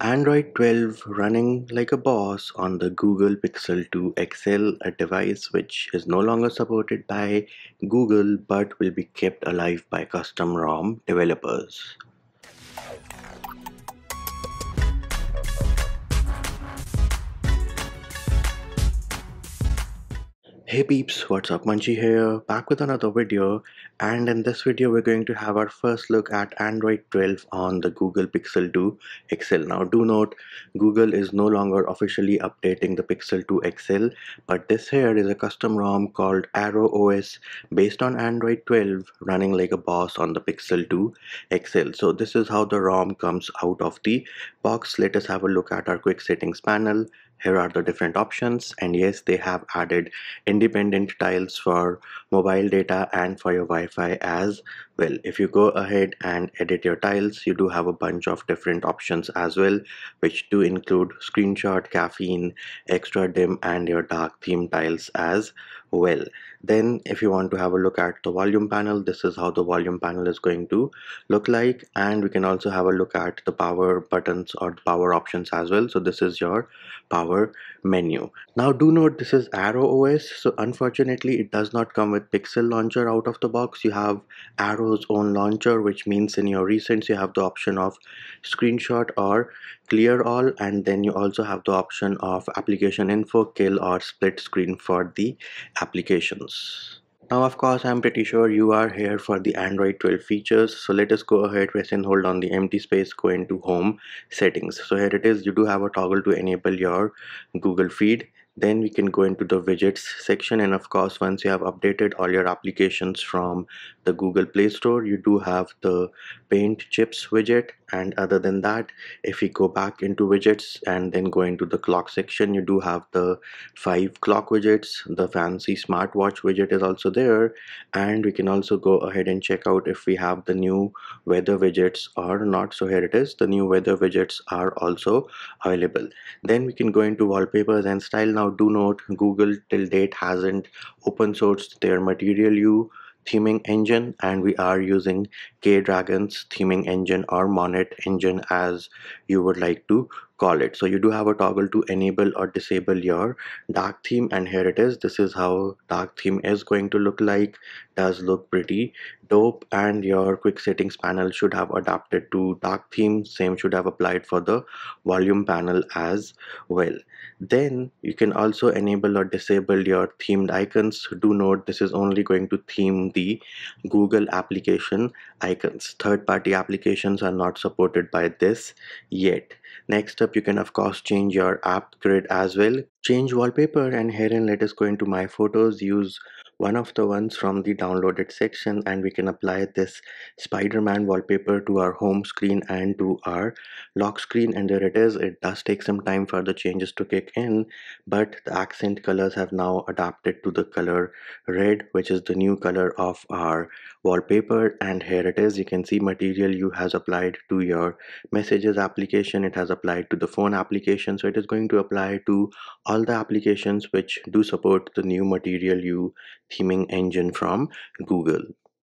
Android 12 running like a boss on the Google Pixel 2 XL, a device which is no longer supported by Google but will be kept alive by custom ROM developers. Hey peeps, what's up Munchy here, back with another video and in this video we're going to have our first look at Android 12 on the Google Pixel 2 XL. Now do note, Google is no longer officially updating the Pixel 2 XL but this here is a custom ROM called Arrow OS based on Android 12 running like a boss on the Pixel 2 XL. So this is how the ROM comes out of the box. Let us have a look at our quick settings panel here are the different options. And yes they have added independent tiles for mobile data and for your Wi-Fi as well. If you go ahead and edit your tiles you do have a bunch of different options as well which do include screenshot caffeine extra dim and your dark theme tiles as well then if you want to have a look at the volume panel this is how the volume panel is going to look like. And we can also have a look at the power buttons or power options as well. So this is your power menu. Now do note this is arrow os so unfortunately it does not come with pixel launcher out of the box. You have arrow's own launcher which means in your recents you have the option of screenshot or clear all and then you also have the option of application info kill or split screen for the applications. Now of course I'm pretty sure you are here for the Android 12 features. So let us go ahead press and hold on the empty space go into home settings. So here it is. You do have a toggle to enable your Google feed. Then we can go into the widgets section. And of course once you have updated all your applications from the Google Play Store you do have the paint chips widget. And other than that if we go back into widgets and then go into the clock section you do have the five clock widgets. The fancy smartwatch widget is also there. And we can also go ahead and check out if we have the new weather widgets or not. So here it is. The new weather widgets are also available. Then we can go into wallpapers and style. Now do note google till date hasn't open sourced their material. You theming engine and we are using kdrag0n's theming engine or Monet engine as you would like to call it. So you do have a toggle to enable or disable your dark theme and here it is. This is how dark theme is going to look like. Does look pretty dope and your quick settings panel should have adapted to dark theme. Same should have applied for the volume panel as well. Then you can also enable or disable your themed icons. Do note this is only going to theme the Google application icons. Third-party applications are not supported by this yet. Next up, you can of course change your app grid as well. Change wallpaper and herein let us go into my photos. Use one of the ones from the downloaded section and we can apply this Spider-Man wallpaper to our home screen and to our lock screen and there it is it does take some time for the changes to kick in but the accent colors have now adapted to the color red which is the new color of our wallpaper and here it is. You can see material you has applied to your messages application. It has applied to the phone application. So it is going to apply to all the applications which do support the new material you theming engine from Google.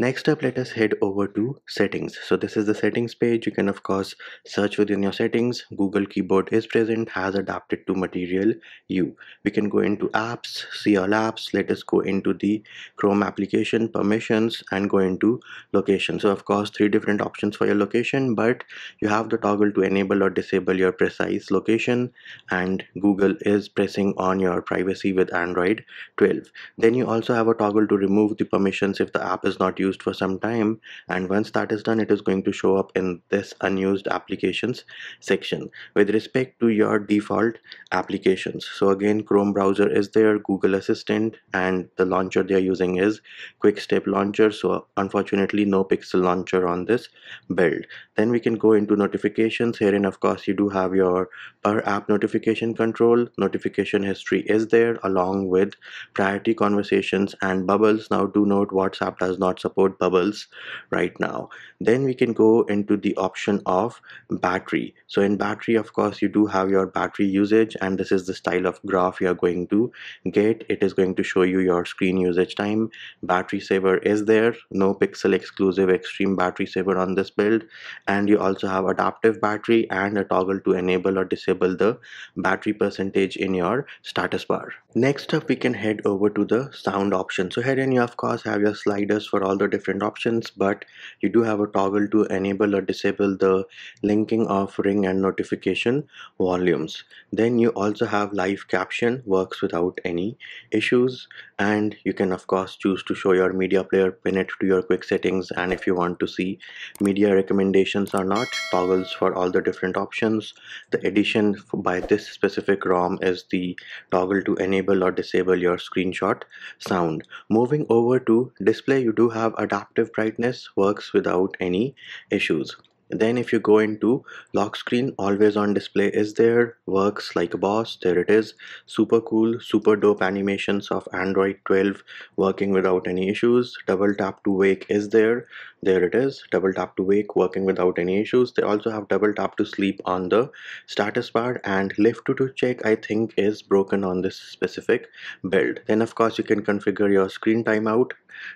Next up, let us head over to settings. So this is the settings page. You can of course search within your settings. Google keyboard is present, has adapted to material you. We can go into apps, see all apps. Let us go into the Chrome application permissions and go into location. So of course, three different options for your location, but you have the toggle to enable or disable your precise location and Google is pressing on your privacy with Android 12. Then you also have a toggle to remove the permissions if the app is not used used for some time and once that is done it is going to show up in this unused applications section. With respect to your default applications so again chrome browser is there google assistant and the launcher they are using is quick step launcher so unfortunately no pixel launcher on this build. Then we can go into notifications. Herein of course you do have your per app notification control. Notification history is there along with priority conversations and bubbles. Now do note whatsapp does not support bubbles right now. Then we can go into the option of battery. So in battery of course you do have your battery usage and this is the style of graph you are going to get. It is going to show you your screen usage time. Battery saver is there. No pixel exclusive extreme battery saver on this build. And you also have adaptive battery and a toggle to enable or disable the battery percentage in your status bar. Next up we can head over to the sound option. So here in you of course have your sliders for all the different options but you do have a toggle to enable or disable the linking of ring and notification volumes. Then you also have live caption works without any issues and you can of course choose to show your media player pin it to your quick settings and if you want to see media recommendations or not toggles for all the different options. The addition by this specific ROM is the toggle to enable or disable your screenshot sound. Moving over to display you do have adaptive brightness works without any issues. Then if you go into lock screen always on display is there works like a boss there it is. Super cool super dope animations of android 12 working without any issues. Double tap to wake is there there it is. Double tap to wake working without any issues. They also have double tap to sleep on the status bar and lift to, to check i think is broken on this specific build. Then of course you can configure your screen timeout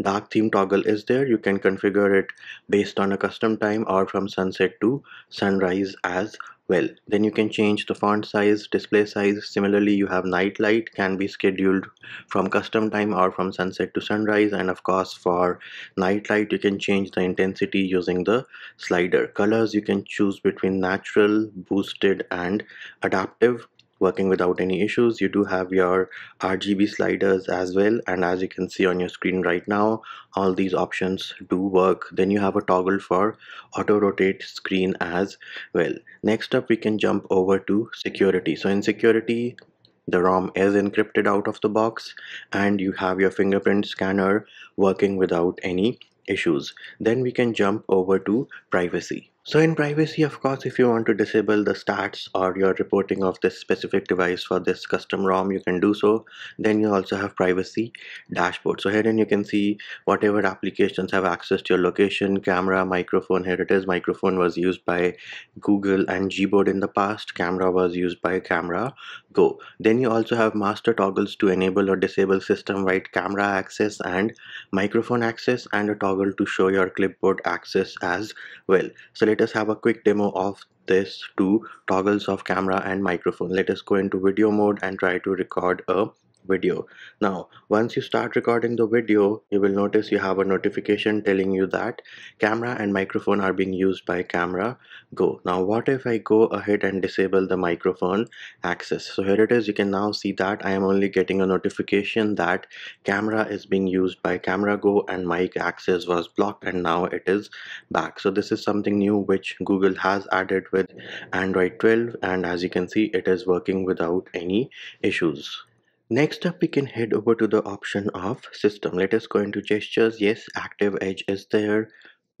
dark theme toggle is there. You can configure it based on a custom time or from sunset to sunrise as well. Then you can change the font size display size. Similarly you have night light can be scheduled from custom time or from sunset to sunrise. And of course for night light you can change the intensity using the slider. Colors you can choose between natural boosted and adaptive working without any issues. You do have your RGB sliders as well and as you can see on your screen right now all these options do work. Then you have a toggle for auto rotate screen as well. Next up we can jump over to security. So in security the ROM is encrypted out of the box and you have your fingerprint scanner working without any issues. Then we can jump over to privacy so in privacy, of course, if you want to disable the stats or your reporting of this specific device for this custom ROM, you can do so. Then you also have privacy dashboard. So herein you can see whatever applications have access to your location, camera, microphone. Here it is. Microphone was used by Google and Gboard in the past. Camera was used by Camera Go. Then you also have master toggles to enable or disable system-wide camera access and microphone access and a toggle to show your clipboard access as well. So let us have a quick demo of this two toggles of camera and microphone. Let us go into video mode and try to record a video. Now once you start recording the video you will notice you have a notification telling you that camera and microphone are being used by camera. Go. Now what if I go ahead and disable the microphone access? So here it is. You can now see that I am only getting a notification that camera is being used by camera go and mic access was blocked and now it is back. So this is something new which Google has added with Android 12 and as you can see it is working without any issues Next up we can head over to the option of system. Let us go into gestures. Yes, active edge is there.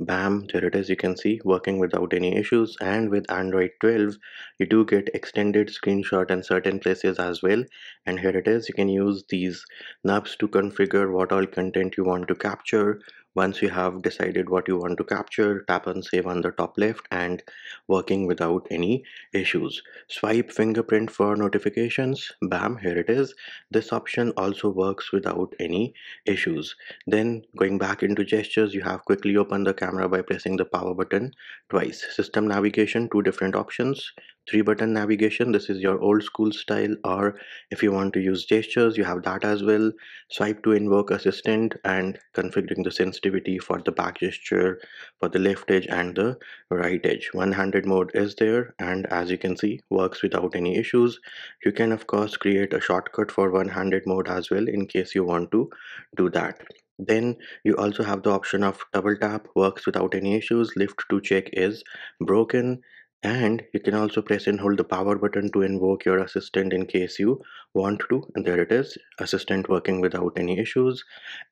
Bam, there it is. You can see working without any issues. And with Android 12, you do get extended screenshot in certain places as well. And here it is. You can use these knobs to configure what all content you want to capture once you have decided what you want to capture, tap on save on the top left and working without any issues. Swipe fingerprint for notifications. Bam, here it is. This option also works without any issues. Then going back into gestures, you have quickly open the camera by pressing the power button twice. System navigation, two different options three button navigation. This is your old school style. Or if you want to use gestures you have that as well. Swipe to invoke assistant and configuring the sensitivity for the back gesture for the left edge and the right edge. One-handed mode is there and as you can see works without any issues. You can of course create a shortcut for one-handed mode as well in case you want to do that. Then you also have the option of double tap works without any issues. Lift to check is broken and you can also press and hold the power button to invoke your assistant in case you want to. And there it is assistant working without any issues.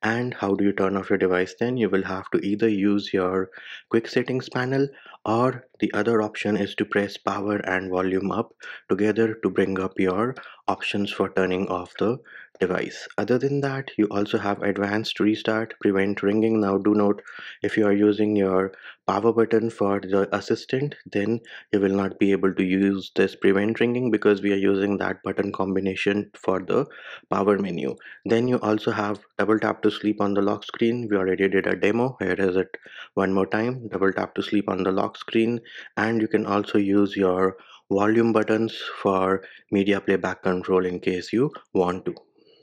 And how do you turn off your device then? You will have to either use your quick settings panel or the other option is to press power and volume up together to bring up your options for turning off the device. Other than that, you also have advanced restart, prevent ringing. Now do note if you are using your power button for the assistant, then you will not be able to use this prevent ringing because we are using that button combination for the power menu. Then you also have double tap to sleep on the lock screen. We already did a demo. Here is it one more time. Double tap to sleep on the lock screen and you can also use your volume buttons for media playback control in case you want to.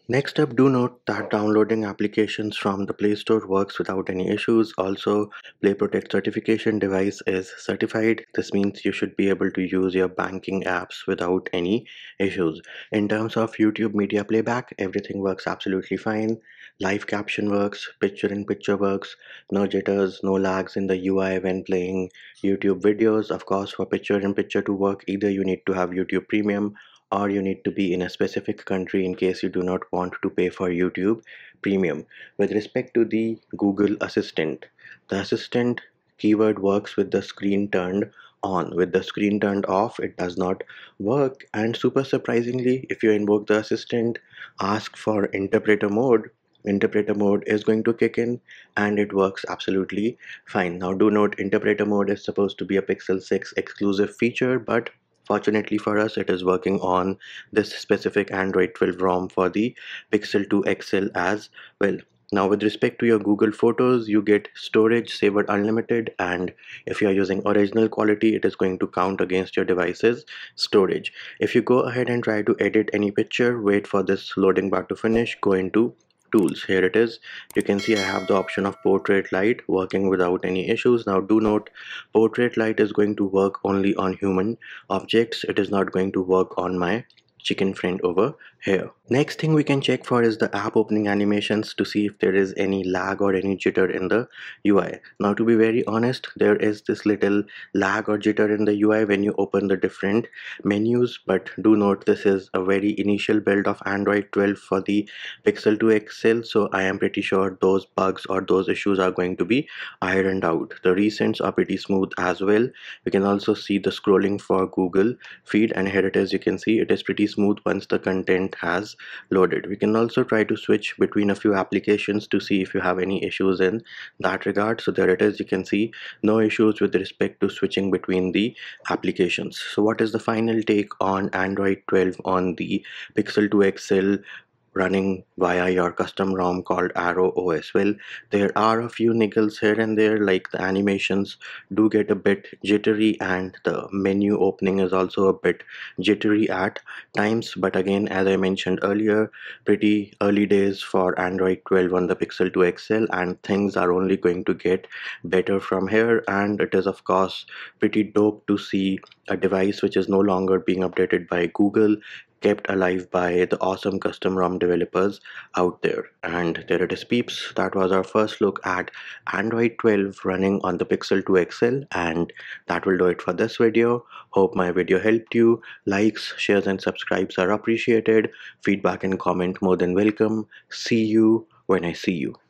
Next up, do note that downloading applications from the Play Store works without any issues. Also, Play Protect certification device is certified. This means you should be able to use your banking apps without any issues. In terms of YouTube media playback, everything works absolutely fine. Live caption works, picture in picture works, no jitters, no lags in the UI when playing YouTube videos. Of course, for picture in picture to work, either you need to have YouTube Premium or you need to be in a specific country in case you do not want to pay for YouTube Premium. With respect to the Google Assistant, the Assistant keyword works with the screen turned on. With the screen turned off, it does not work. And super surprisingly, if you invoke the Assistant, ask for interpreter mode, interpreter mode is going to kick in and it works absolutely fine now do note interpreter mode is supposed to be a pixel 6 exclusive feature but Fortunately for us, it is working on this specific Android 12 ROM for the Pixel 2 XL as well. Now with respect to your Google Photos, you get storage saver unlimited and if you are using original quality, it is going to count against your device's storage. If you go ahead and try to edit any picture, wait for this loading bar to finish, go into tools. Here it is. You can see I have the option of portrait light working without any issues. Now do note portrait light is going to work only on human objects. It is not going to work on my chicken friend over here. Next thing we can check for is the app opening animations to see if there is any lag or any jitter in the UI. Now to be very honest, there is this little lag or jitter in the UI when you open the different menus but do note this is a very initial build of Android 12 for the Pixel 2 XL so I am pretty sure those bugs or those issues are going to be ironed out. The recents are pretty smooth as well. We can also see the scrolling for Google feed and here it is you can see it is pretty smooth once the content has loaded. We can also try to switch between a few applications to see if you have any issues in that regard. So there it is. You can see no issues with respect to switching between the applications. So what is the final take on android 12 on the pixel 2 xl running via your custom ROM called Arrow OS. Well, there are a few niggles here and there, like the animations do get a bit jittery and the menu opening is also a bit jittery at times. But again, as I mentioned earlier, pretty early days for Android 12 on the Pixel 2 XL and things are only going to get better from here. And it is of course pretty dope to see a device which is no longer being updated by Google kept alive by the awesome custom ROM developers out there. And there it is peeps, that was our first look at Android 12 running on the Pixel 2 XL and that will do it for this video. Hope my video helped you. Likes, shares and subscribes are appreciated. Feedback and comment more than welcome. See you when I see you.